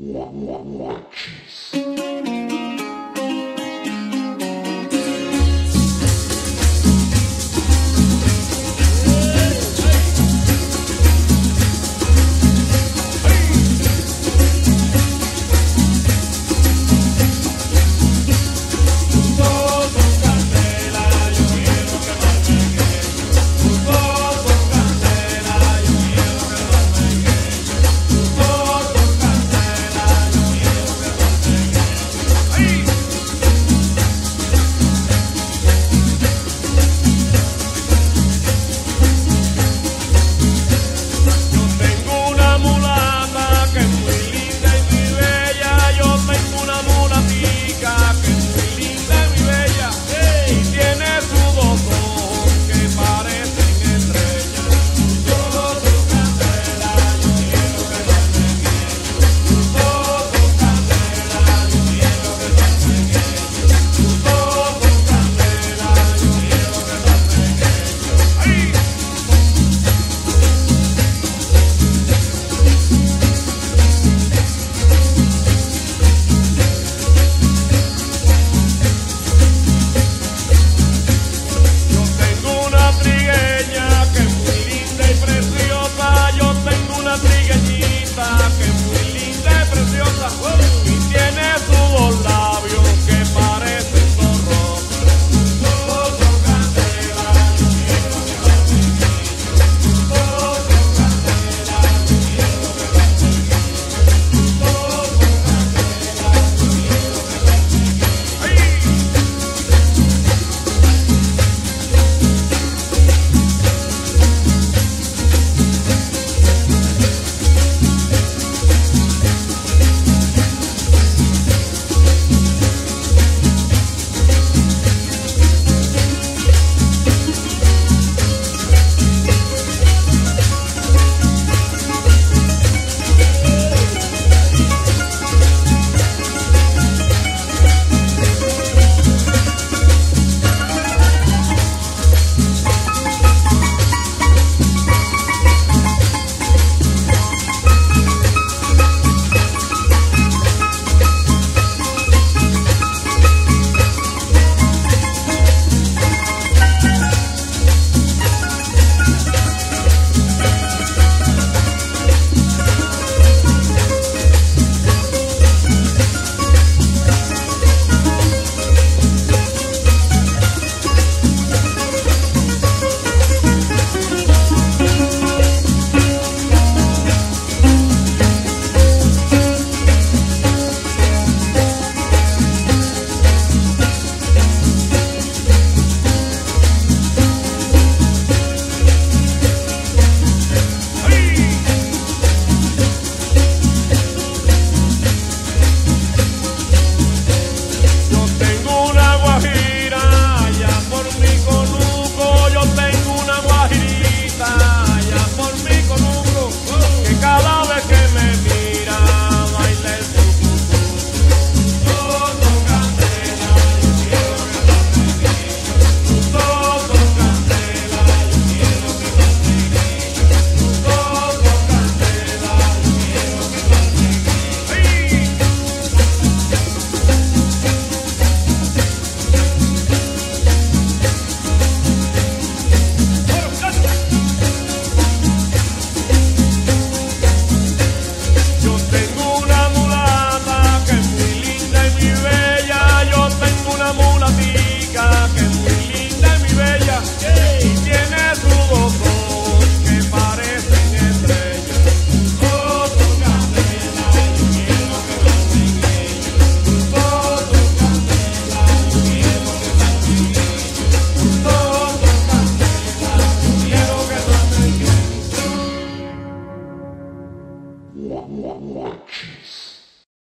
What, what, what, cheese.